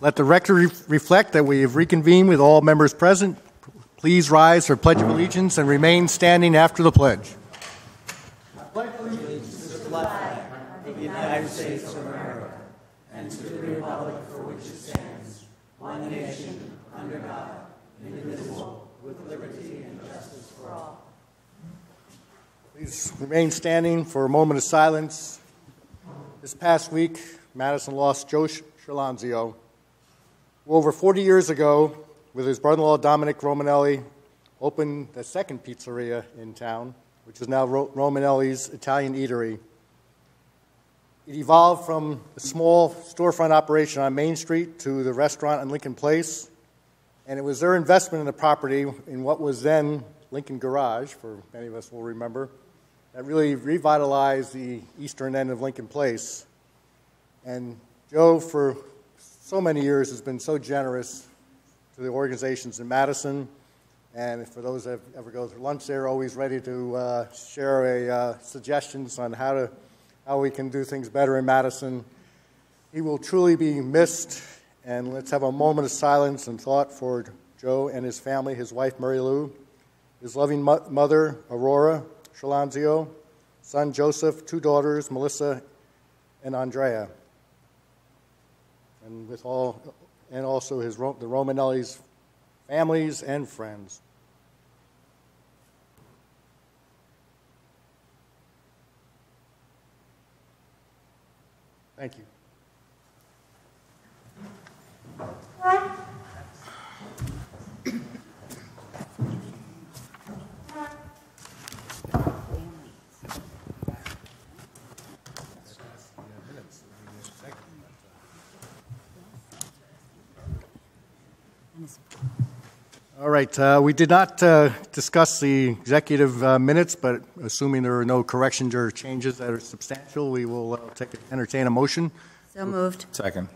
Let the record re- reflect that we have reconvened with all members present. Please rise for Pledge of Allegiance and remain standing after the pledge. united states of america and to the republic for which it stands. one nation, under god, with liberty and justice for all. Please remain standing for a moment of silence. This past week, Madison lost Joe Sherlanzio, who over 40 years ago, with his brother-in-law Dominic Romanelli, opened the second pizzeria in town, which is now Romanelli's Italian Eatery. It evolved from a small storefront operation on Main Street to the restaurant on Lincoln Place, and it was their investment in the property in what was then Lincoln Garage, for many of us will remember, that really revitalized the eastern end of Lincoln Place. And Joe, for so many years, has been so generous to the organizations in Madison. And for those that ever go to lunch there, always ready to uh, share a, uh, suggestions on how, to, how we can do things better in Madison. He will truly be missed. And let's have a moment of silence and thought for Joe and his family, his wife, Mary Lou, his loving mo- mother, Aurora, Sherlanzio, son Joseph, two daughters, Melissa and Andrea. And with all and also his the Romanelli's families and friends. Thank you. All right, uh, we did not uh, discuss the executive uh, minutes, but assuming there are no corrections or changes that are substantial, we will uh, take, entertain a motion. So moved. Second.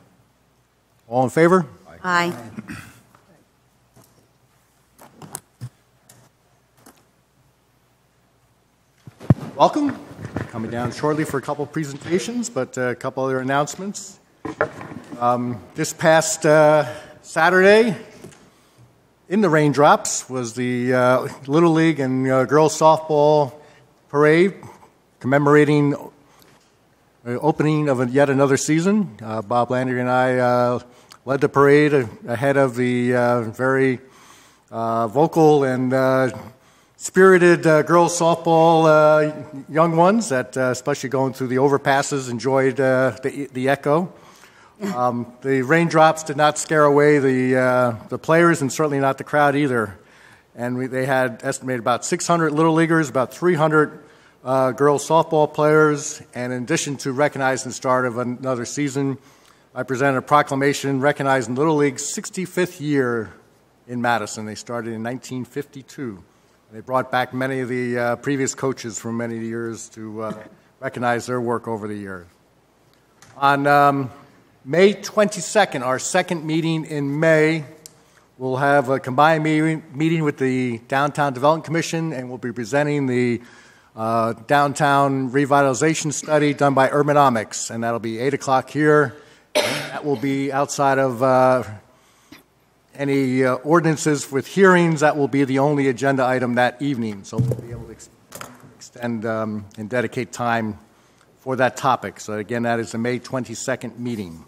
All in favor? Aye. Welcome. Coming down shortly for a couple presentations, but uh, a couple other announcements. Um, this past uh, Saturday, in the raindrops, was the uh, Little League and uh, girls softball parade commemorating the opening of a, yet another season. Uh, Bob Landry and I uh, led the parade ahead of the uh, very uh, vocal and spirited girls softball young ones that, especially going through the overpasses, enjoyed the, the echo. Um, the raindrops did not scare away the, uh, the players and certainly not the crowd either. And we, they had estimated about 600 little leaguers, about 300 uh, girls softball players, and in addition to recognizing the start of another season, I presented a proclamation recognizing the Little League's 65th year in Madison. They started in 1952. They brought back many of the uh, previous coaches from many years to uh, recognize their work over the years. On um, May 22nd, our second meeting in May, we'll have a combined meeting, meeting with the Downtown Development Commission, and we'll be presenting the uh, downtown revitalization study done by Urbanomics, and that'll be 8 o'clock here. That will be outside of uh, any uh, ordinances with hearings. That will be the only agenda item that evening, so we'll be able to ex- extend um, and dedicate time for that topic. So, again, that is the May 22nd meeting.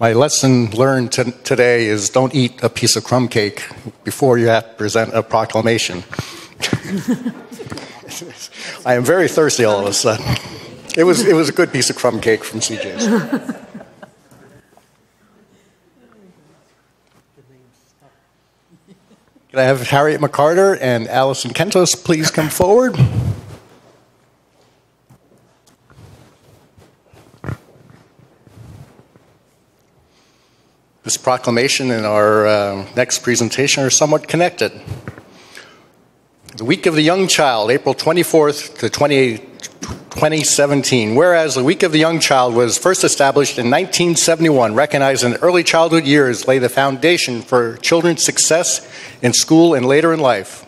My lesson learned t- today is don't eat a piece of crumb cake before you have to present a proclamation. I am very thirsty all of a sudden. It was, it was a good piece of crumb cake from CJ's. Can I have Harriet McCarter and Allison Kentos please come forward? Proclamation and our uh, next presentation are somewhat connected. The Week of the Young Child, April 24th to 28th, 2017. Whereas the Week of the Young Child was first established in 1971, recognizing early childhood years lay the foundation for children's success in school and later in life.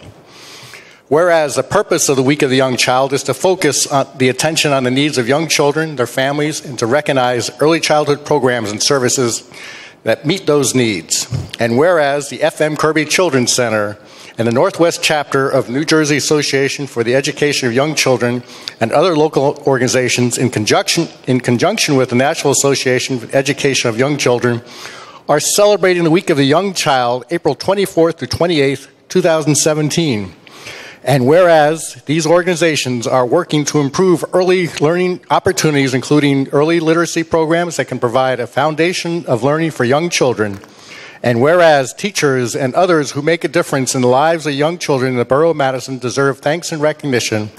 Whereas the purpose of the Week of the Young Child is to focus the attention on the needs of young children, their families, and to recognize early childhood programs and services that meet those needs. And whereas the FM Kirby Children's Center and the Northwest chapter of New Jersey Association for the Education of Young Children and other local organizations in conjunction, in conjunction with the National Association for Education of Young Children are celebrating the Week of the Young Child April 24th to 28th, 2017. And whereas these organizations are working to improve early learning opportunities, including early literacy programs that can provide a foundation of learning for young children, and whereas teachers and others who make a difference in the lives of young children in the borough of Madison deserve thanks and recognition,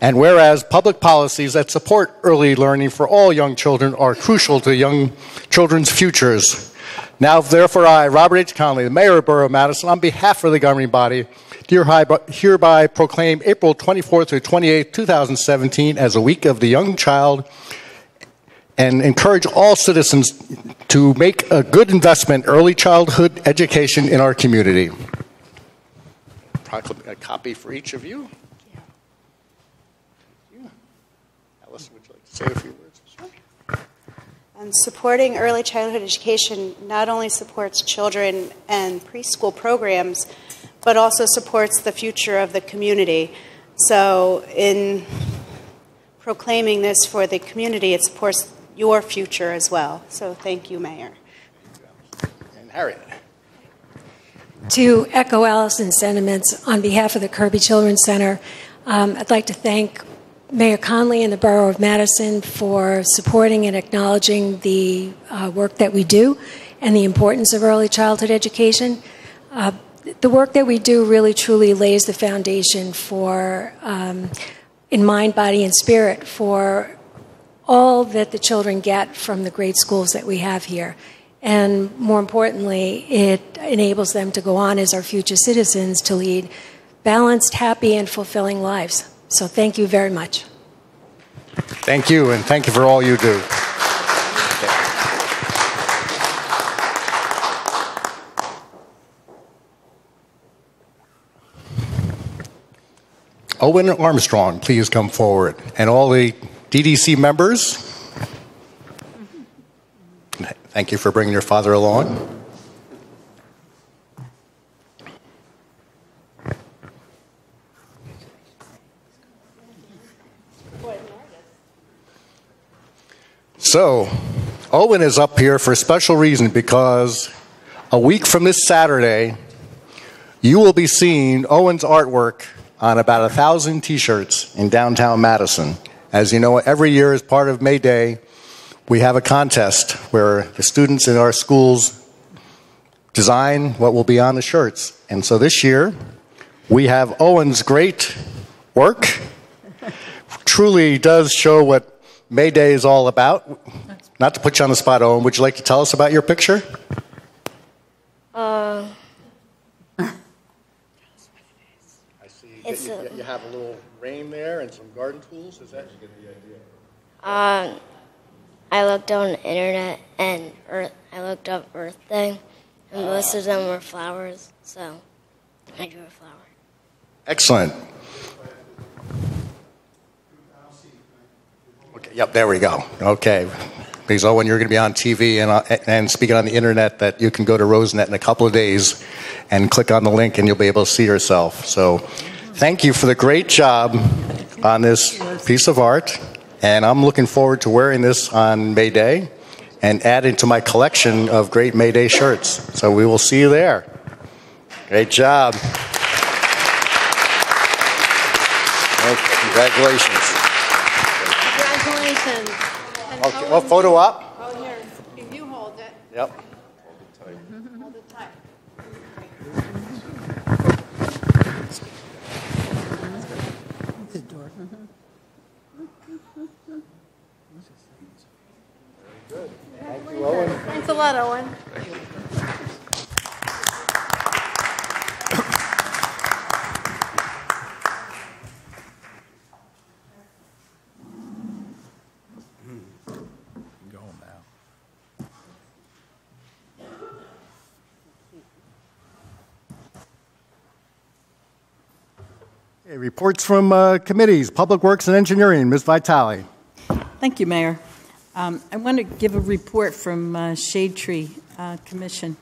and whereas public policies that support early learning for all young children are crucial to young children's futures. Now, therefore, I, Robert H. Conley, the Mayor of Borough of Madison, on behalf of the governing body, hereby proclaim April 24th through 28th, 2017 as a week of the young child and encourage all citizens to make a good investment early childhood education in our community. A copy for each of you. Alice, would you like to say a few words? Sure. Um, supporting early childhood education not only supports children and preschool programs, but also supports the future of the community. So, in proclaiming this for the community, it supports your future as well. So, thank you, Mayor. And Harriet. To echo Allison's sentiments on behalf of the Kirby Children's Center, um, I'd like to thank Mayor Conley and the Borough of Madison for supporting and acknowledging the uh, work that we do and the importance of early childhood education. Uh, the work that we do really truly lays the foundation for, um, in mind, body, and spirit, for all that the children get from the great schools that we have here. And more importantly, it enables them to go on as our future citizens to lead balanced, happy, and fulfilling lives. So thank you very much. Thank you, and thank you for all you do. Owen Armstrong, please come forward. And all the DDC members, thank you for bringing your father along. So, Owen is up here for a special reason because a week from this Saturday, you will be seeing Owen's artwork on about a thousand t shirts in downtown Madison. As you know, every year as part of May Day, we have a contest where the students in our schools design what will be on the shirts. And so this year, we have Owen's great work. Truly does show what May Day is all about. Not to put you on the spot, Owen, would you like to tell us about your picture? Uh, It's you, a, you have a little rain there and some garden tools. Is that you get the idea? Um, I looked on the internet and Earth. I looked up Earth Day, and most of them were flowers. So I drew a flower. Excellent. Okay. Yep. There we go. Okay. Because oh, when you're going to be on TV and, uh, and speaking on the internet, that you can go to Rosenet in a couple of days and click on the link, and you'll be able to see yourself. So thank you for the great job on this piece of art. And I'm looking forward to wearing this on May Day and adding to my collection of great May Day shirts. So we will see you there. Great job. Okay. Congratulations. Congratulations. Okay, well, photo up. Oh, here, if you hold it, Yep. hold it tight. Mm-hmm. Thanks a lot, Owen. Go now. Okay, Reports from uh, committees, Public Works and Engineering, Ms. Vitale. Thank you, Mayor. Um, I want to give a report from uh, Shade Tree uh, Commission.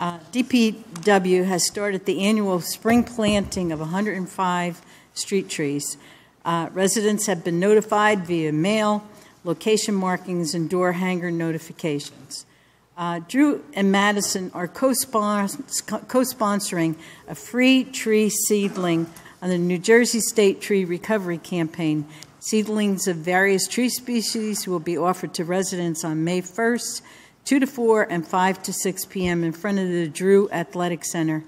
Uh, DPW has started the annual spring planting of 105 street trees. Uh, Residents have been notified via mail, location markings, and door hanger notifications. Uh, Drew and Madison are co-spons- co-sponsoring a free tree seedling on the New Jersey State Tree Recovery Campaign. Seedlings of various tree species will be offered to residents on May 1st, 2 to 4 and 5 to 6 p.m. in front of the Drew Athletic Center.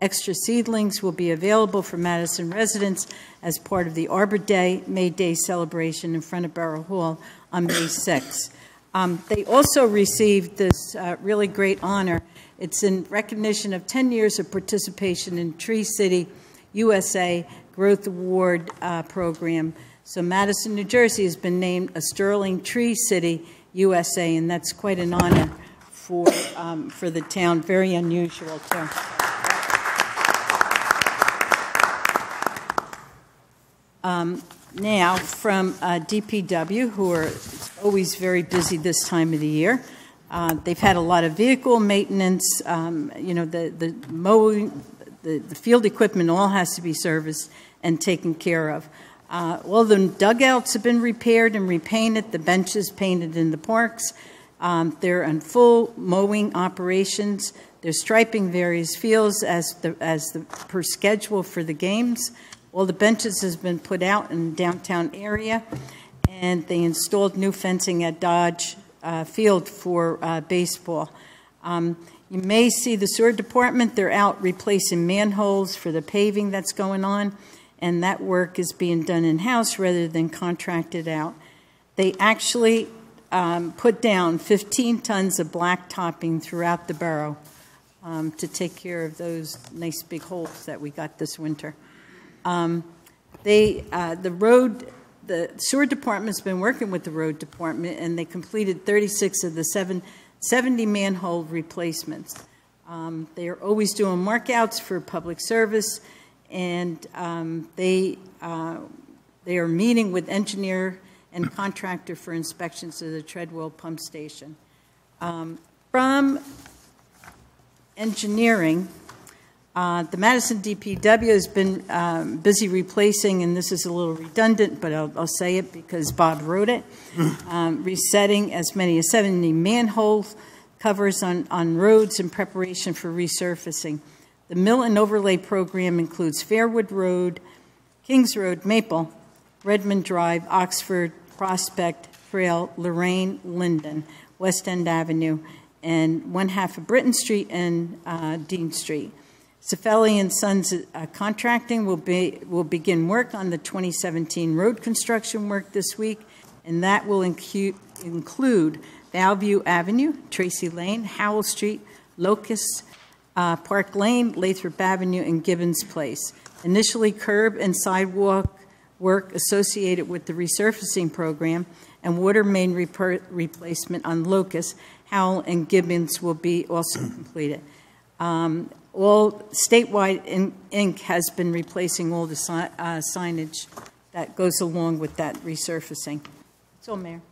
Extra seedlings will be available for Madison residents as part of the Arbor Day, May Day celebration in front of Borough Hall on May 6th. Um, They also received this uh, really great honor. It's in recognition of 10 years of participation in Tree City USA Growth Award uh, Program. So Madison, New Jersey has been named a Sterling Tree City USA, and that's quite an honor for, um, for the town, very unusual, too. Um, Now, from uh, DPW, who are always very busy this time of the year, uh, they've had a lot of vehicle maintenance, um, you know, the, the mowing, the, the field equipment all has to be serviced and taken care of. Uh, the dugouts have been repaired and repainted, the benches painted in the parks. Um, They're in full mowing operations. They're striping various fields as the, as the, per schedule for the games. All the benches has been put out in downtown area, and they installed new fencing at Dodge uh, Field for uh, baseball. Um, You may see the sewer department, they're out replacing manholes for the paving that's going on, and that work is being done in-house rather than contracted out. They actually um, put down 15 tons of black topping throughout the borough um, to take care of those nice big holes that we got this winter. Um, They, uh, the road, the sewer department's been working with the road department, and they completed 36 of the seven, 70 manhole replacements. Um, They are always doing markouts for public service, and um, they, uh, they are meeting with engineer and contractor for inspections of the Treadwell Pump Station. Um, From engineering, uh, The Madison DPW has been um, busy replacing, and this is a little redundant, but I'll I'll say it because Bob wrote it, um, resetting as many as 70 manhole covers on on roads in preparation for resurfacing. The mill and overlay program includes Fairwood Road, Kings Road, Maple, Redmond Drive, Oxford, Prospect, Trail, Lorraine, Linden, West End Avenue, and one half of Britton Street and uh, Dean Street. Cefelli and Sons uh, Contracting will be, will begin work on the 2017 road construction work this week, and that will incu- include Valview Avenue, Tracy Lane, Howell Street, Locust, uh, Park Lane, Lathrop Avenue, and Gibbons Place. Initially curb and sidewalk work associated with the resurfacing program and water main replacement on Locust, Howell, and Gibbons will be also completed. Um, All statewide in- Inc. has been replacing all the si- uh, signage that goes along with that resurfacing. That's all, Mayor.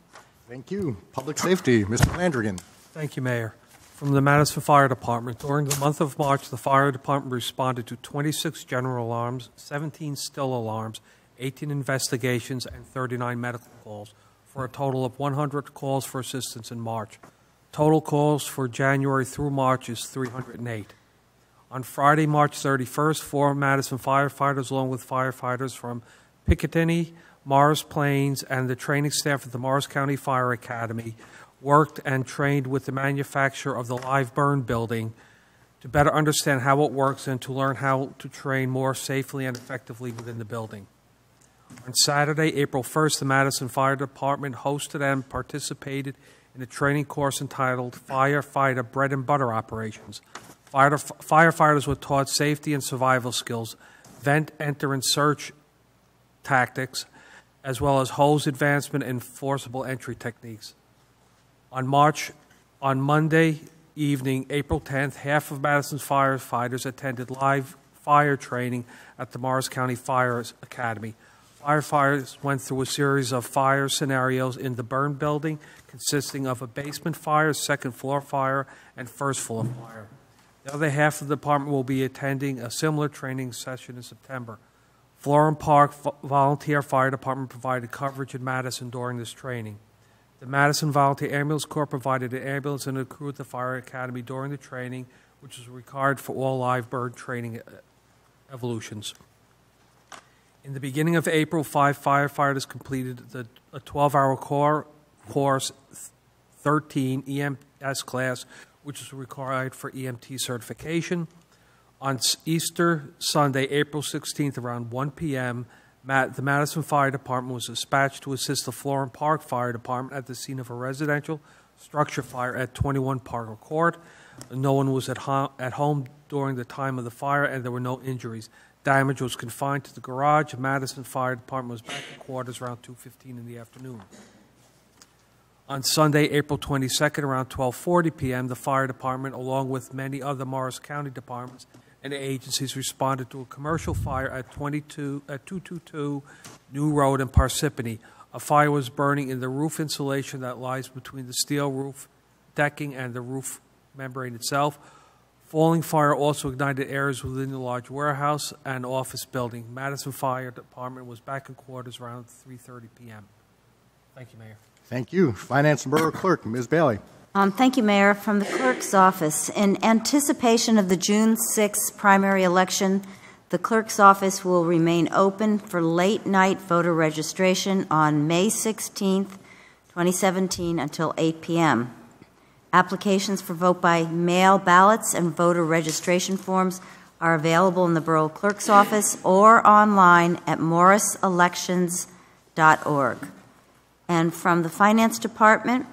Thank you. Public Safety, Mr. Landrigan. Thank you, Mayor. From the Madison Fire Department, during the month of March, the fire department responded to 26 general alarms, 17 still alarms, 18 investigations, and 39 medical calls, for a total of 100 calls for assistance in March. Total calls for January through March is 308. On Friday, March 31st, four Madison firefighters, along with firefighters from Picatinny, Morris Plains, and the training staff at the Morris County Fire Academy worked and trained with the manufacturer of the live burn building to better understand how it works and to learn how to train more safely and effectively within the building. On Saturday, April 1st, the Madison Fire Department hosted and participated in a training course entitled Firefighter Bread and Butter Operations. Fire- Firefighters were taught safety and survival skills, vent, enter, and search tactics, as well as hose advancement and forcible entry techniques. On March, on Monday evening, April 10th, half of Madison's firefighters attended live fire training at the Morris County Fire Academy. Firefighters went through a series of fire scenarios in the burn building, consisting of a basement fire, second floor fire, and first floor fire. The other half of the department will be attending a similar training session in September. Florham Park Volunteer Fire Department provided coverage in Madison during this training. The Madison Volunteer Ambulance Corps provided an ambulance and a crew at the fire academy during the training, which is required for all live burn training uh, evolutions. In the beginning of April, five firefighters completed the, a 12-hour core course, 13 EMS class, which is required for EMT certification. On Easter Sunday, April 16th, around 1 p.m., the Madison Fire Department was dispatched to assist the Florham Park Fire Department at the scene of a residential structure fire at 21 Parker Court. No one was at, ho- at home during the time of the fire, and there were no injuries. Damage was confined to the garage. Madison Fire Department was back in quarters around 2:15 in the afternoon. On Sunday, April 22nd, around 12:40 p.m., the fire department, along with many other Morris County departments and agencies, responded to a commercial fire at 22 at 222 New Road in Parsippany. A fire was burning in the roof insulation that lies between the steel roof decking and the roof membrane itself. Falling fire also ignited areas within the large warehouse and office building. Madison Fire Department was back in quarters around 3:30 p.m. Thank you, Mayor. Thank you. Finance and Borough Clerk, Ms. Baillie. Um, Thank you, Mayor. From the clerk's office, in anticipation of the June 6th primary election, the clerk's office will remain open for late-night voter registration on May 16th, 2017, until 8 p.m. Applications for vote by mail ballots and voter registration forms are available in the Borough Clerk's office or online at morriselections.org. And from the Finance Department,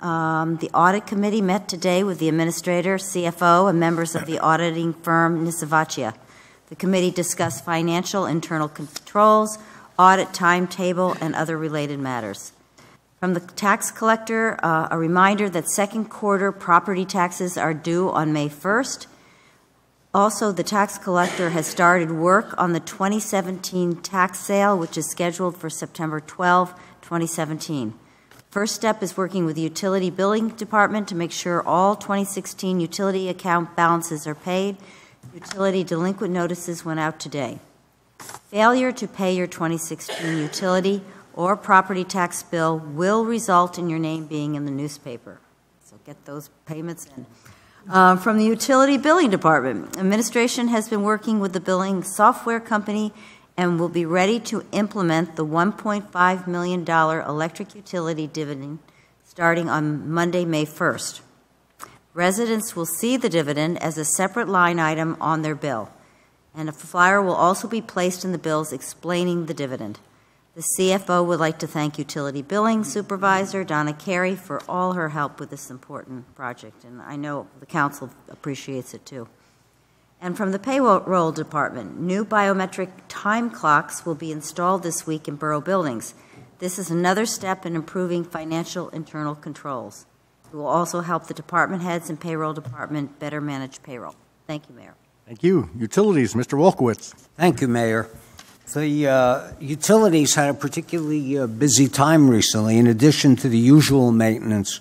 um, the Audit Committee met today with the Administrator, CFO, and members of the auditing firm Nisivoccia. The committee discussed financial internal controls, audit timetable, and other related matters. From the tax collector, uh, a reminder that second quarter property taxes are due on May 1st. Also, the tax collector has started work on the 2017 tax sale, which is scheduled for September 12, 2017. First step is working with the utility billing department to make sure all 2016 utility account balances are paid. Utility delinquent notices went out today. Failure to pay your 2016 utility or property tax bill will result in your name being in the newspaper. So get those payments in. Uh, From the Utility Billing Department, administration has been working with the billing software company and will be ready to implement the $1.5 million electric utility dividend starting on Monday, May 1st. Residents will see the dividend as a separate line item on their bill, and a flyer will also be placed in the bills explaining the dividend. The CFO would like to thank Utility Billing Supervisor Donna Carey for all her help with this important project, and I know the council appreciates it too. And from the payroll department, new biometric time clocks will be installed this week in borough buildings. This is another step in improving financial internal controls. It will also help the department heads and payroll department better manage payroll. Thank you, Mayor. Thank you. Utilities, Mr. Wolkowitz. Thank you, Mayor. The uh, utilities had a particularly uh, busy time recently. In addition to the usual maintenance,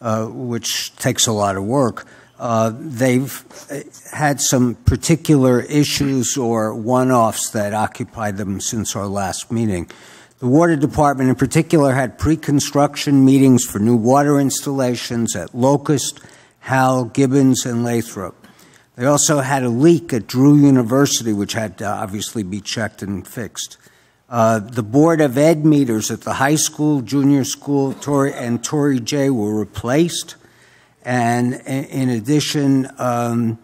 uh, which takes a lot of work, uh, they've uh, had some particular issues or one-offs that occupied them since our last meeting. The water department in particular had pre-construction meetings for new water installations at Locust, Howell, Gibbons, and Lathrop. They also had a leak at Drew University, which had to obviously be checked and fixed. Uh, The Board of Ed meters at the high school, junior school, and Torey J were replaced. And in addition, um,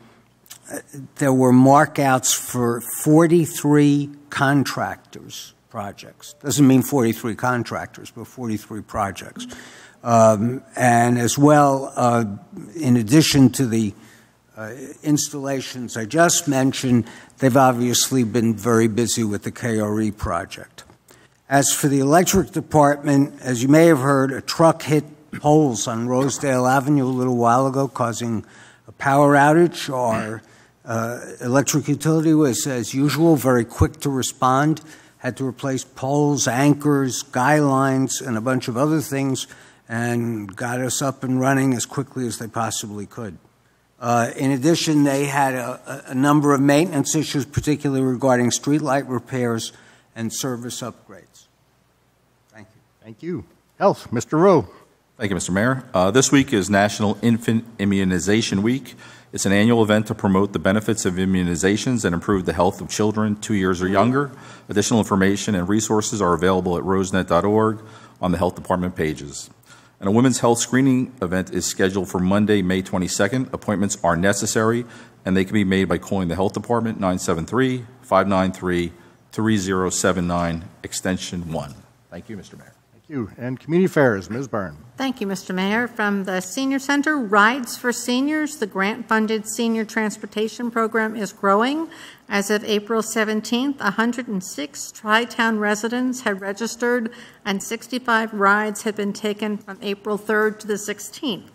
there were markouts for 43 contractors' projects. Doesn't mean 43 contractors, but 43 projects. Um, And as well, uh, in addition to the uh, installations I just mentioned, they've obviously been very busy with the KRE project. As for the electric department, as you may have heard, a truck hit poles on Rosedale Avenue a little while ago, causing a power outage. Our uh, electric utility was, as usual, very quick to respond, had to replace poles, anchors, guy lines, and a bunch of other things, and got us up and running as quickly as they possibly could. Uh, In addition, they had a, a number of maintenance issues, particularly regarding streetlight repairs and service upgrades. Thank you. Thank you. Health, Mr. Rowe. Thank you, Mr. Mayor. Uh, This week is National Infant Immunization Week. It's an annual event to promote the benefits of immunizations and improve the health of children two years or younger. Additional information and resources are available at rosenet.org on the Health Department pages. And a women's health screening event is scheduled for Monday, May 22nd. Appointments are necessary, and they can be made by calling the Health Department 973-593-3079, extension 1. Thank you, Mr. Mayor. Thank you. And Community Affairs, Ms. Byrne. Thank you, Mr. Mayor. From the Senior Center, Rides for Seniors, the grant-funded senior transportation program is growing. As of April 17th, 106 Tri-Town residents had registered, and 65 rides had been taken from April 3rd to the 16th.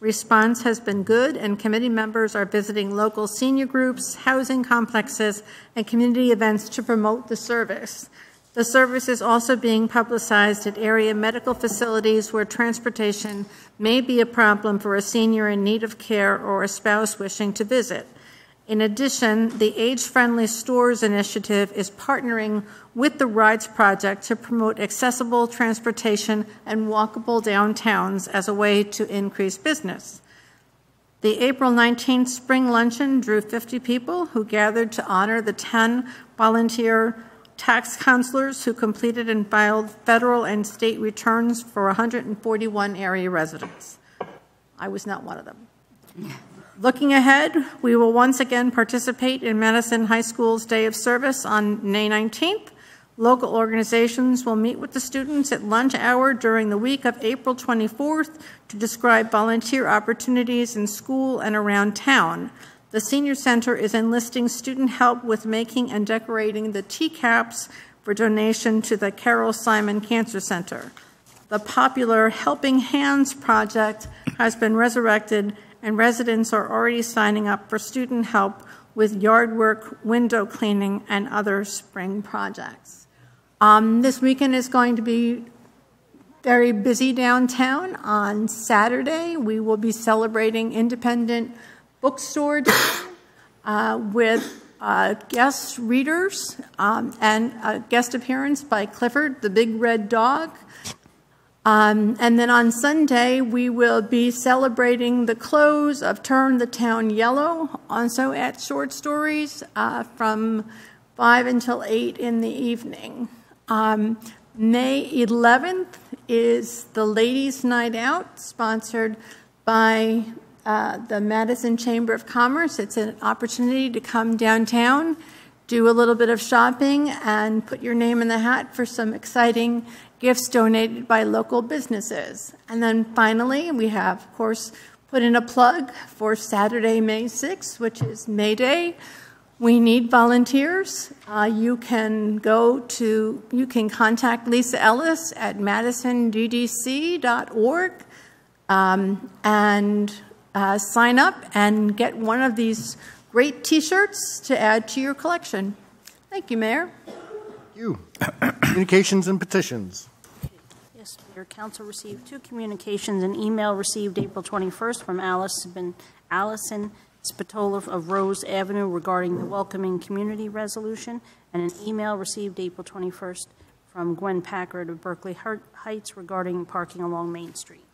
Response has been good, and committee members are visiting local senior groups, housing complexes, and community events to promote the service. The service is also being publicized at area medical facilities where transportation may be a problem for a senior in need of care or a spouse wishing to visit. In addition, the Age Friendly Stores Initiative is partnering with the Rides Project to promote accessible transportation and walkable downtowns as a way to increase business. The April 19th Spring Luncheon drew 50 people who gathered to honor the 10 volunteer tax counselors who completed and filed federal and state returns for 141 area residents. I was not one of them. Looking ahead, we will once again participate in Madison High School's Day of Service on May 19th. Local organizations will meet with the students at lunch hour during the week of April 24th to describe volunteer opportunities in school and around town. The Senior Center is enlisting student help with making and decorating the T-caps for donation to the Carol Simon Cancer Center. The popular Helping Hands project has been resurrected, and residents are already signing up for student help with yard work, window cleaning, and other spring projects. Um, this weekend is going to be very busy downtown. On Saturday, we will be celebrating Independent Bookstore uh, with uh, guest readers um, and a guest appearance by Clifford, the big red dog. Um, and then on Sunday, we will be celebrating the close of Turn the Town Yellow, also at Short Stories, uh, from 5 until 8 in the evening. Um, May 11th is the Ladies' Night Out, sponsored by uh, the Madison Chamber of Commerce. It's an opportunity to come downtown, do a little bit of shopping, and put your name in the hat for some exciting gifts donated by local businesses. And then finally, we have, of course, put in a plug for Saturday, May 6th, which is May Day. We need volunteers. Uh, you can go to, you can contact Lisa Ellis at madisonddc.org um, and uh, sign up and get one of these great t-shirts to add to your collection. Thank you, Mayor. Thank You. Communications and petitions. Yes, Mayor, Council received two communications, an email received April 21st from Allison, Allison Spatola of Rose Avenue regarding the welcoming community resolution, and an email received April 21st from Gwen Packard of Berkeley Heights regarding parking along Main Street.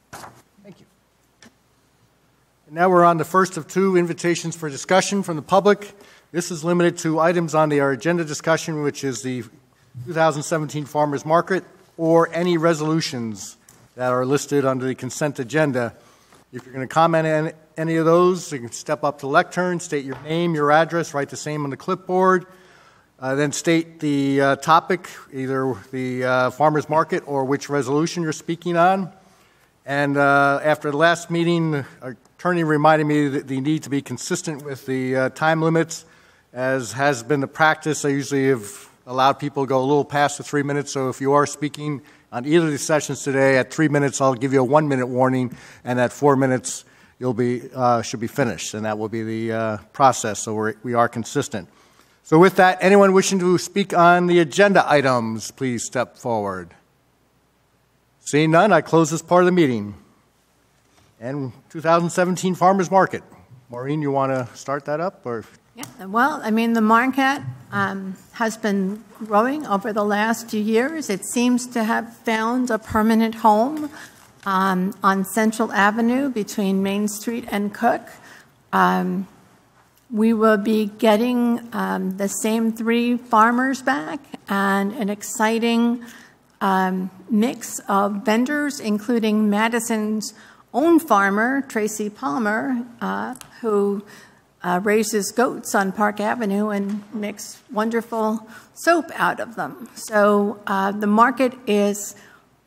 Now we're on the first of two invitations for discussion from the public. This is limited to items on the, our agenda discussion, which is the 2017 Farmers Market, or any resolutions that are listed under the consent agenda. If you're going to comment on any of those, you can step up to the lectern, state your name, your address, write the same on the clipboard, uh, then state the uh, topic, either the uh, farmer's market or which resolution you're speaking on. And uh, after the last meeting, the attorney reminded me that the need to be consistent with the uh, time limits, as has been the practice. I usually have allowed people to go a little past the three minutes, so if you are speaking on either of these sessions today, at three minutes, I'll give you a one minute warning, and at four minutes, you'll be, uh, should be finished, and that will be the uh, process, so we're, we are consistent. So, with that, anyone wishing to speak on the agenda items, please step forward. Seeing none, I close this part of the meeting. And 2017 Farmers Market. Maureen, you want to start that up? or? Yeah, well, I mean, the market um, has been growing over the last few years. It seems to have found a permanent home um, on Central Avenue between Main Street and Cook. Um, we will be getting um, the same three farmers back and an exciting um, mix of vendors, including Madison's own farmer, Tracy Palmer, uh, who uh, raises goats on Park Avenue and makes wonderful soap out of them. So uh, the market is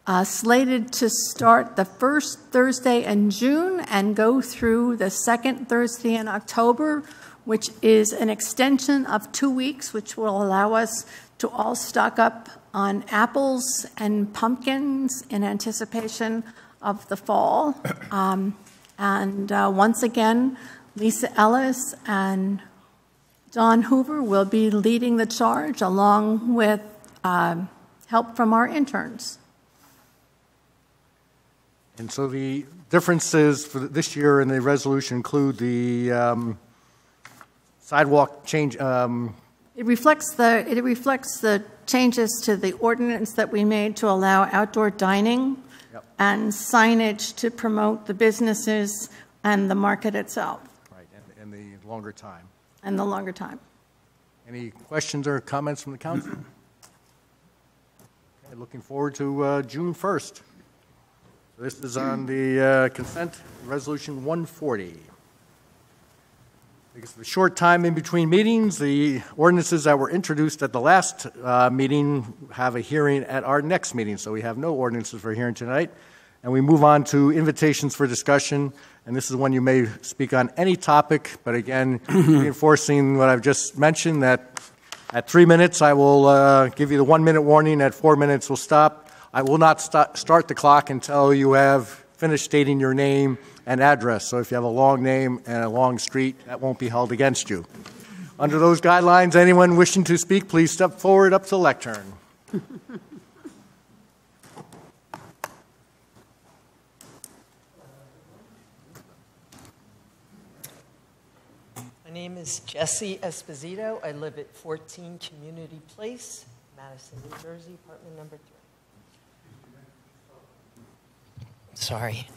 uh, slated to start the first Thursday in June and go through the second Thursday in October, which is an extension of two weeks, which will allow us to all stock up on apples and pumpkins in anticipation of the fall. Um, and uh, once again, Lisa Ellis and Don Hoover will be leading the charge along with uh, help from our interns. And so the differences for this year in the resolution include the um, sidewalk change. Um, it reflects the it reflects the changes to the ordinance that we made to allow outdoor dining yep. and signage to promote the businesses and the market itself Right, and, and the longer time. and the longer time. Any questions or comments from the council? Okay, Looking forward to uh, June 1st. This is on the uh, consent, Resolution 140. Because of the short time in between meetings, the ordinances that were introduced at the last uh, meeting have a hearing at our next meeting, so we have no ordinances for hearing tonight. And we move on to invitations for discussion. And this is one you may speak on any topic, but again, reinforcing what I've just mentioned that at three minutes I will uh, give you the one minute warning, at four minutes we'll stop. I will not st- start the clock until you have finished stating your name and address. So if you have a long name and a long street, that won't be held against you. Under those guidelines, anyone wishing to speak, please step forward up to the lectern. My name is Jesse Esposito. I live at 14 Community Place, Madison, New Jersey, apartment number three. Sorry.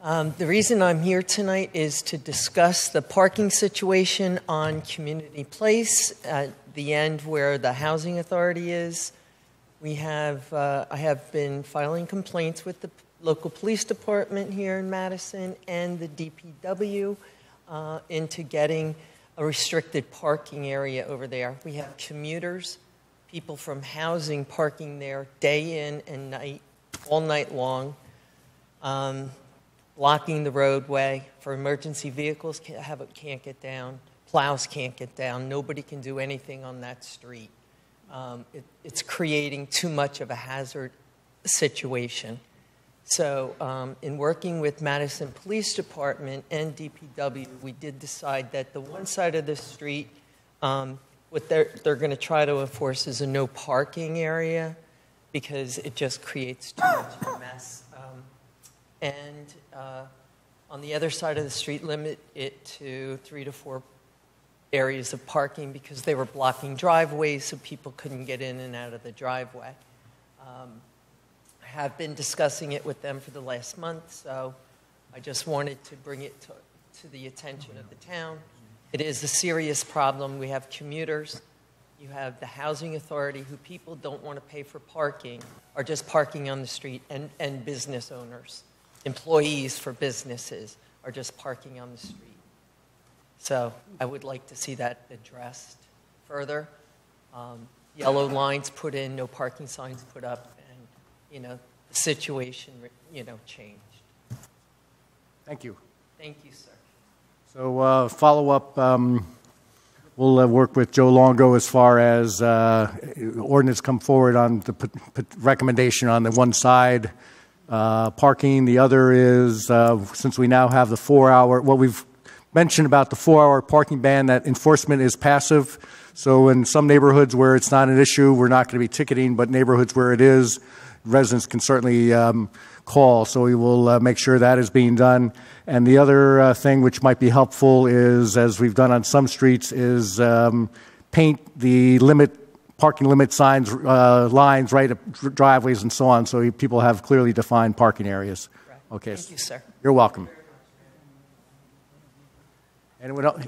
Um, the reason I'm here tonight is to discuss the parking situation on Community Place at the end where the housing authority is. We have, uh, I have been filing complaints with the local police department here in Madison and the DPW uh, into getting a restricted parking area over there. We have commuters, people from housing parking there day in and night, all night long, um, blocking the roadway for emergency vehicles can't, have, can't get down, plows can't get down, nobody can do anything on that street. Um, it, it's creating too much of a hazard situation. So, um, in working with Madison Police Department and DPW, we did decide that the one side of the street, um, what they're, they're going to try to enforce is a no parking area because it just creates too much of a mess. And uh, on the other side of the street, limit it to three to four areas of parking because they were blocking driveways so people couldn't get in and out of the driveway. Um, have been discussing it with them for the last month, so I just wanted to bring it to, to the attention of the town. It is a serious problem. We have commuters You have the housing authority, who people don't want to pay for parking, are just parking on the street, and, and business owners, employees for businesses are just parking on the street. So I would like to see that addressed further. Um, yellow lines put in, no parking signs put up, and, you know, the situation, you know, changed. Thank you. Thank you, sir. So uh, follow up, um, we'll uh, work with Joe Longo as far as uh, ordinance come forward on the recommendation on the one side uh, parking. The other is, uh, since we now have the four-hour, what we've mentioned about the four-hour parking ban, that enforcement is passive. So in some neighborhoods where it's not an issue, we're not going to be ticketing, but neighborhoods where it is, residents can certainly um, call. So we will uh, make sure that is being done. And the other uh, thing which might be helpful is, as we've done on some streets, is um, paint the limit parking limit signs uh, lines right at driveways and so on, so people have clearly defined parking areas. Okay. Thank you, sir. You're welcome. Anyone else?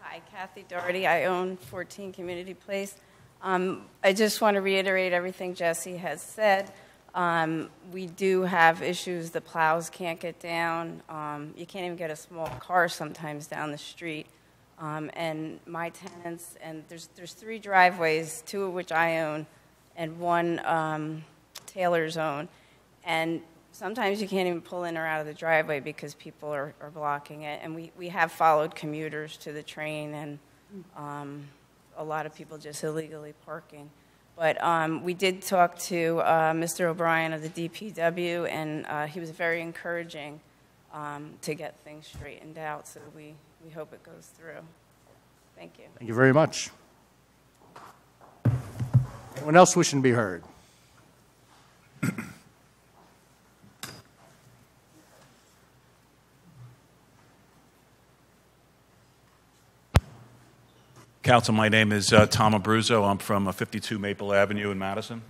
Hi, Kathy Doherty. I own 14 Community Place. Um, I just want to reiterate everything Jesse has said. Um, we do have issues. The plows can't get down. Um, you can't even get a small car sometimes down the street. Um, and my tenants, and there's, there's three driveways, two of which I own, and one um, Taylor's own. And sometimes you can't even pull in or out of the driveway because people are, are blocking it. And we, we have followed commuters to the train, and um, a lot of people just illegally parking. But um, we did talk to uh, Mr. O'Brien of the DPW, and uh, he was very encouraging um, to get things straightened out. So we, we hope it goes through. Thank you. Thank you very much. Anyone else wishing to be heard? Council, my name is uh, Tom Abruzzo. I'm from uh, 52 Maple Avenue in Madison.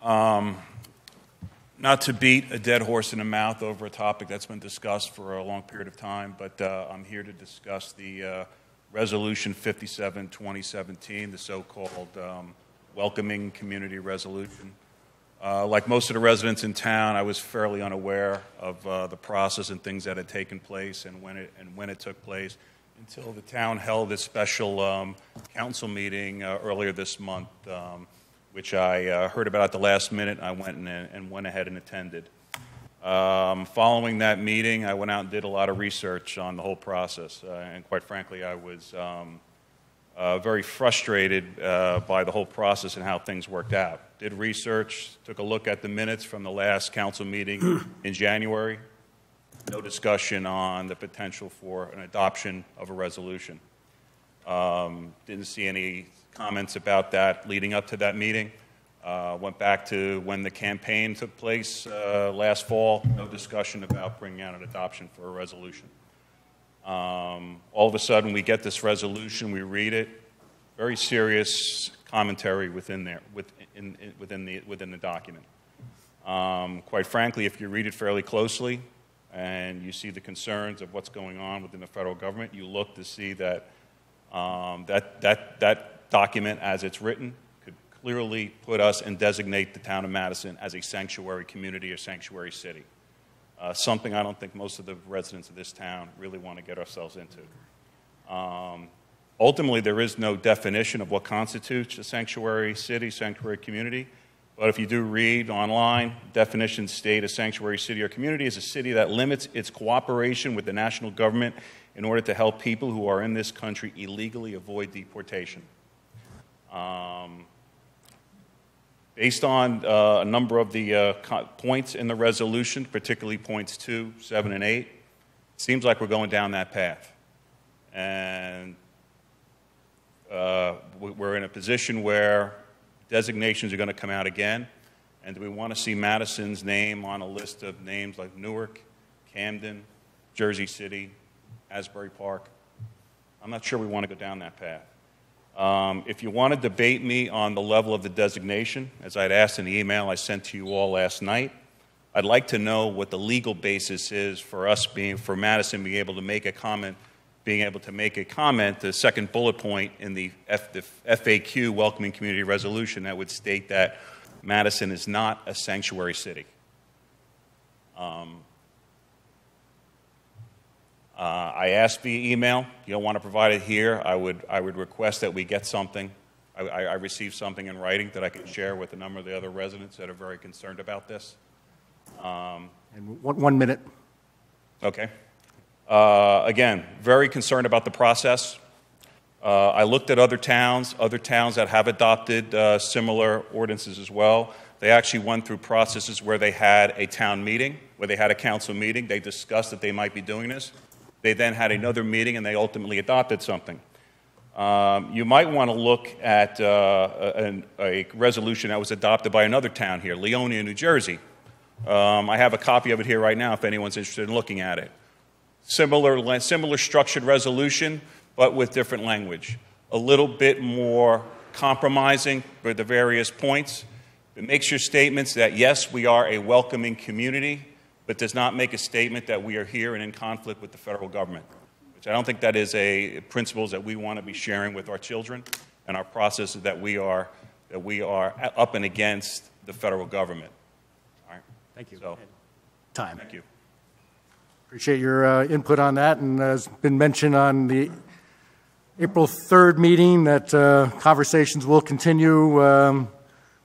Um, not to beat a dead horse in the mouth over a topic that's been discussed for a long period of time, but uh, I'm here to discuss the uh, Resolution 57 2017, the so called um, Welcoming Community Resolution. Uh, like most of the residents in town, I was fairly unaware of uh, the process and things that had taken place and when it, and when it took place until the town held its special um, council meeting uh, earlier this month, um, which I uh, heard about at the last minute. I went and, and went ahead and attended. Um, following that meeting, I went out and did a lot of research on the whole process. Uh, and quite frankly, I was um, uh, very frustrated uh, by the whole process and how things worked out. Did research, took a look at the minutes from the last council meeting in January. No discussion on the potential for an adoption of a resolution. Um, didn't see any comments about that leading up to that meeting. Uh, went back to when the campaign took place uh, last fall. No discussion about bringing out an adoption for a resolution. Um, all of a sudden, we get this resolution, we read it, very serious commentary within there, within, within, the, within the document. Um, quite frankly, if you read it fairly closely and you see the concerns of what's going on within the federal government, you look to see that um, that, that, that document, as it's written, could clearly put us and designate the town of Madison as a sanctuary community or sanctuary city uh, something I don't think most of the residents of this town really want to get ourselves into. Um, ultimately, there is no definition of what constitutes a sanctuary city, sanctuary community. But if you do read online, definitions state a sanctuary city or community is a city that limits its cooperation with the national government in order to help people who are in this country illegally avoid deportation. Um, Based on uh, a number of the uh, points in the resolution, particularly points two, seven, and eight, seems like we're going down that path. And uh, we're in a position where designations are going to come out again. And do we want to see Madison's name on a list of names like Newark, Camden, Jersey City, Asbury Park? I'm not sure we want to go down that path. Um, If you want to debate me on the level of the designation, as I'd asked in the email I sent to you all last night, I'd like to know what the legal basis is for us being, for Madison being able to make a comment, being able to make a comment, the second bullet point in the F- the FAQ Welcoming Community Resolution that would state that Madison is not a sanctuary city. Um, uh, I asked via email. You don't want to provide it here. I would, I would request that we get something. I, I, I received something in writing that I can share with a number of the other residents that are very concerned about this. Um, And one, one minute. Okay. Uh, again, very concerned about the process. Uh, I looked at other towns, other towns that have adopted uh, similar ordinances as well. They actually went through processes where they had a town meeting, where they had a council meeting. They discussed that they might be doing this. They then had another meeting and they ultimately adopted something. Um, you might want to look at uh, a, a resolution that was adopted by another town here, Leonia, New Jersey. Um, I have a copy of it here right now if anyone's interested in looking at it. Similar, similar structured resolution, but with different language. A little bit more compromising for the various points. It makes your statements that, yes, we are a welcoming community, but does not make a statement that we are here and in conflict with the federal government. Which I don't think that is a principles that we want to be sharing with our children and our processes that we are, that we are up and against the federal government. All right? Thank you. So, Time. thank you. Appreciate your uh, input on that, and as been mentioned on the April 3rd meeting, that uh, conversations will continue um,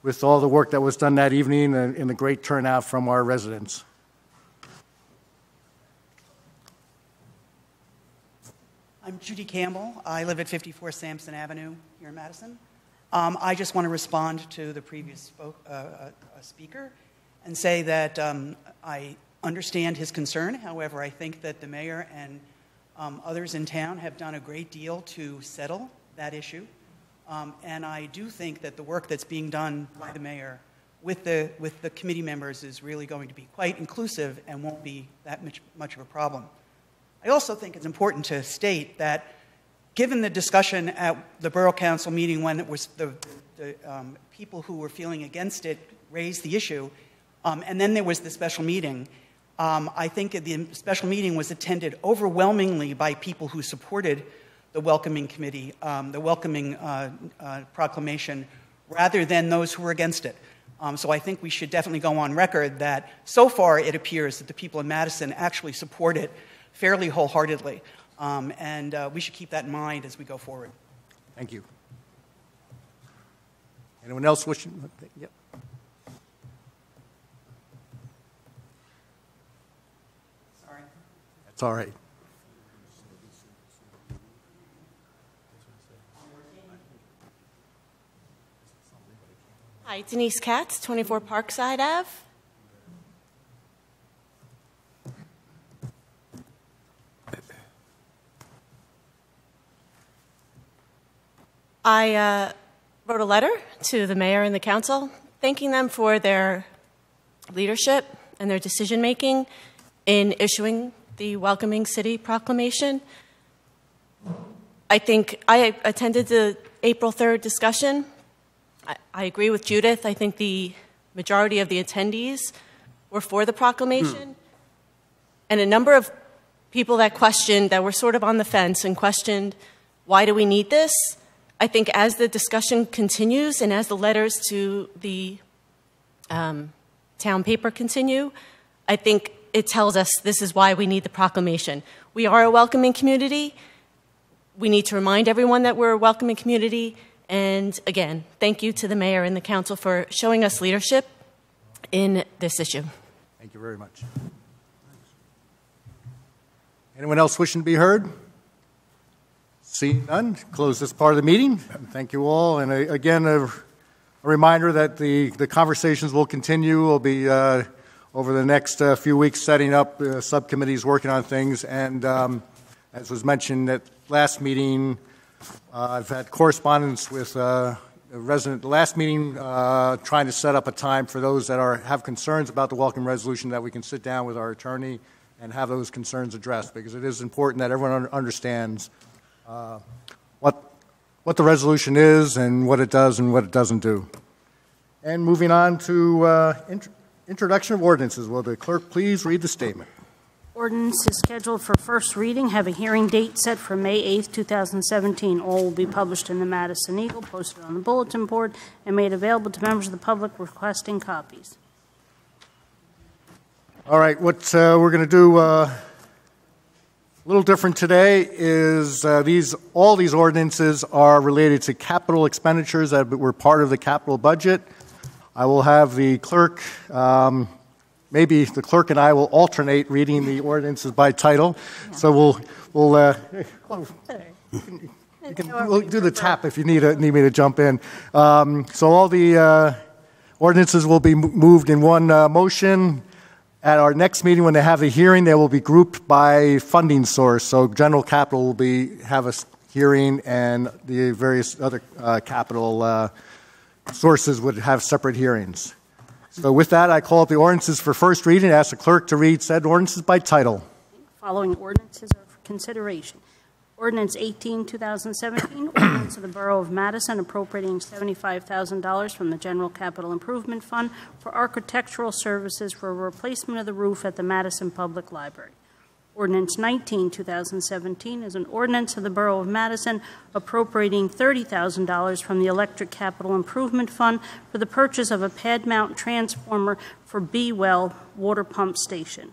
with all the work that was done that evening and and the great turnout from our residents. I'm Judy Campbell. I live at 54 Sampson Avenue here in Madison. Um, I just want to respond to the previous spoke, uh, uh, speaker and say that um, I understand his concern. However, I think that the mayor and um, others in town have done a great deal to settle that issue. Um, and I do think that the work that's being done by the mayor with the, with the committee members is really going to be quite inclusive and won't be that much, much of a problem. I also think it's important to state that given the discussion at the Borough Council meeting when it was the, the um, people who were feeling against it raised the issue, um, and then there was the special meeting, um, I think the special meeting was attended overwhelmingly by people who supported the welcoming committee, um, the welcoming uh, uh, proclamation, rather than those who were against it. Um, so I think we should definitely go on record that so far it appears that the people in Madison actually support it fairly wholeheartedly. Um, and uh, we should keep that in mind as we go forward. Thank you. Anyone else wishing? Yep. Sorry. That's all right. Hi, Denise Katz, 24 Parkside Ave. I uh, wrote a letter to the mayor and the council thanking them for their leadership and their decision making in issuing the Welcoming City proclamation. I think I attended the April 3rd discussion. I, I agree with Judith. I think the majority of the attendees were for the proclamation. And a number of people that questioned, that were sort of on the fence and questioned, why do we need this? I think as the discussion continues and as the letters to the um, town paper continue, I think it tells us this is why we need the proclamation. We are a welcoming community. We need to remind everyone that we're a welcoming community. And again, thank you to the mayor and the council for showing us leadership in this issue. Thank you very much. Anyone else wishing to be heard? Seeing none, close this part of the meeting. Thank you all. And uh, again, a, a reminder that the, the conversations will continue. We'll be uh, over the next uh, few weeks setting up uh, subcommittees working on things. And um, as was mentioned at last meeting, uh, I've had correspondence with uh, a resident. The last meeting, trying to set up a time for those that are have concerns about the welcome resolution that we can sit down with our attorney and have those concerns addressed because it is important that everyone understands uh, what what the resolution is and what it does and what it doesn't do. And moving on to uh, int- introduction of ordinances. Will the clerk please read the statement? Ordinance is scheduled for first reading, have a hearing date set for May 8th, 2017. All will be published in the Madison Eagle, posted on the bulletin board, and made available to members of the public requesting copies. All right, what uh, we're going to do uh, a little different today is uh, these all these ordinances are related to capital expenditures that were part of the capital budget. I will have the clerk, um, maybe the clerk and I will alternate reading the ordinances by title. So we'll we'll. Uh, you can, we'll do the tap if you need, a, need me to jump in. Um, so all the uh, ordinances will be moved in one uh, motion. At our next meeting, when they have the hearing, they will be grouped by funding source. So general capital will be have a hearing, and the various other uh, capital uh, sources would have separate hearings. So with that, I call up the ordinances for first reading. and Ask the clerk to read said ordinances by title. Following ordinances are for consideration. Ordinance 18, 2017, ordinance of the Borough of Madison appropriating $75,000 from the General Capital Improvement Fund for architectural services for replacement of the roof at the Madison Public Library. Ordinance 19, 2017 is an ordinance of the Borough of Madison appropriating $30,000 from the Electric Capital Improvement Fund for the purchase of a pad mount transformer for B Well Water Pump Station.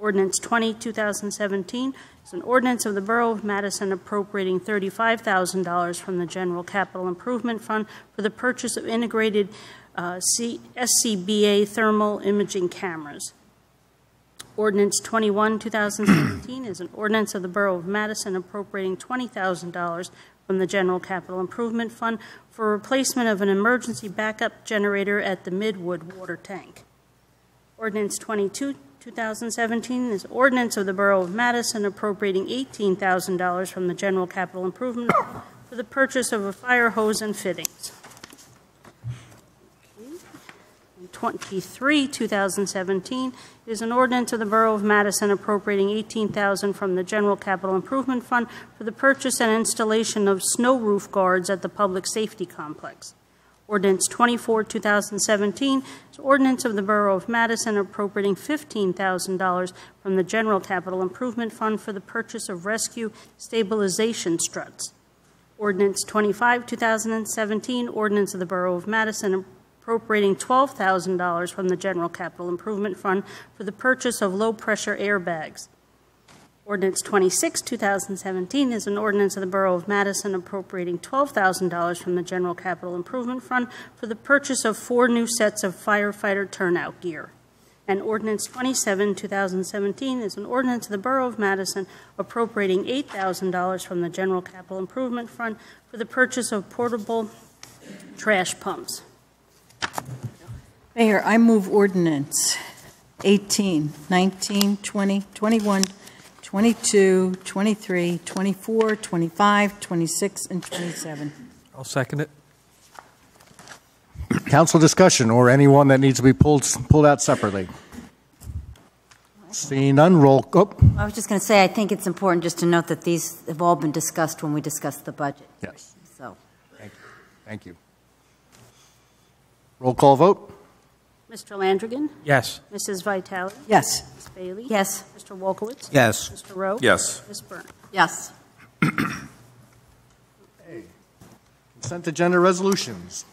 Ordinance 20, 2017 is an ordinance of the Borough of Madison appropriating $35,000 from the General Capital Improvement Fund for the purchase of integrated uh, SCBA thermal imaging cameras. Ordinance 21, 2017 is an ordinance of the Borough of Madison appropriating $20,000 from the General Capital Improvement Fund for replacement of an emergency backup generator at the Midwood water tank. Ordinance 22, 2017 is ordinance of the Borough of Madison appropriating $18,000 from the General Capital Improvement for the purchase of a fire hose and fittings. 23, 2017 is an ordinance of the Borough of Madison appropriating $18,000 from the General Capital Improvement Fund for the purchase and installation of snow roof guards at the Public Safety Complex. Ordinance 24, 2017 is ordinance of the Borough of Madison appropriating $15,000 from the General Capital Improvement Fund for the purchase of rescue stabilization struts. Ordinance 25, 2017, ordinance of the Borough of Madison appropriating $12,000 from the General Capital Improvement Fund for the purchase of low-pressure airbags. Ordinance 26, 2017 is an ordinance of the Borough of Madison appropriating $12,000 from the General Capital Improvement Fund for the purchase of four new sets of firefighter turnout gear. And Ordinance 27, 2017 is an ordinance of the Borough of Madison appropriating $8,000 from the General Capital Improvement Fund for the purchase of portable trash pumps. Mayor, I move ordinance 18, 19, 20, 21, 22, 23, 24, 25, 26, and 27. I'll second it. Council discussion or anyone that needs to be pulled pulled out separately. Seeing none, roll. Oh, I was just going to say, I think it's important just to note that these have all been discussed when we discussed the budget. Yes. So, thank you. Thank you. Roll call vote. Mr. Landrigan? Yes. Mrs. Vitale? Yes. Ms. Baillie? Yes. Mr. Wolkowitz? Yes. Mr. Rowe? Yes. Ms. Byrne? yes. Consent agenda resolutions.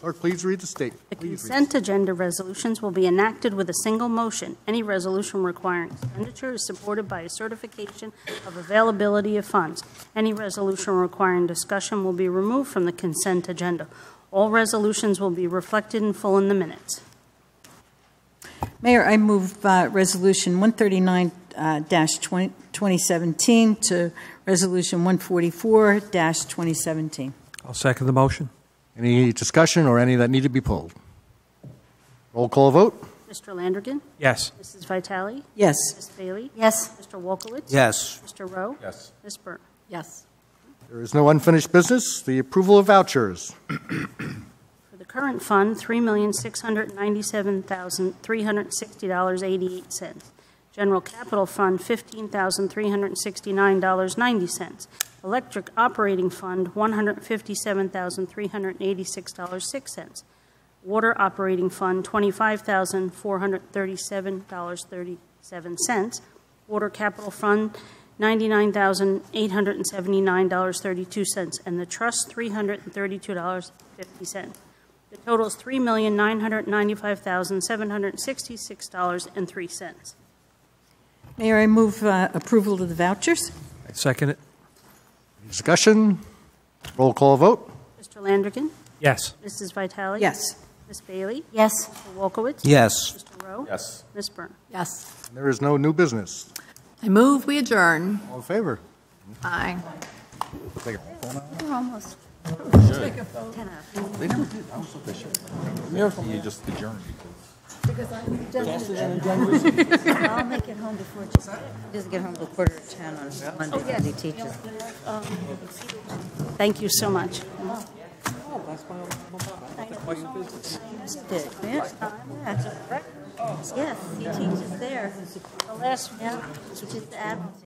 Clerk, please read the statement. The Please read. consent agenda resolutions will be enacted with a single motion. Any resolution requiring expenditure is supported by a certification of availability of funds. Any resolution requiring discussion will be removed from the consent agenda. All resolutions will be reflected in full in the minutes. Mayor, I move uh, Resolution 139-2017 to Resolution 144-2017. I'll second the motion. Any discussion or any that need to be pulled? Roll call vote. Mr. Landrigan? Yes. Mrs. Vitale? Yes. Ms. Baillie? Yes. Mr. Wolkowitz? Yes. Mr. Rowe? Yes. Ms. Byrne? Yes. There is no unfinished business. The approval of vouchers. For the current fund, $3,697,360.88. General Capital Fund, $15,369.90. Electric Operating Fund, $157,386.06. Water Operating Fund, $25,437.37. Water Capital Fund, $99,879.32, and the trust, $332.50. The total is $3,995,766.03. Mayor, I move uh, approval of the vouchers. I second it. Discussion? Roll call vote? Mr. Landrigan? Yes. Mrs. Vitale? Yes. Ms. Baillie? Yes. Mr. Wolkowitz? Yes. Mr. Rowe? Yes. Ms. Byrne? Yes. There is no new business. I move we adjourn. All in favor? Aye. Take a phone out. We're almost. They never did. I was so they should. You just adjourned because. I'm done. I'll make it home before, he doesn't get home till quarter to 10 on Monday because he teaches. Thank you so much. Oh, that's my old. That's quite Did, yeah. Yes, he teaches there. The last Yeah, teaches the Admiralty.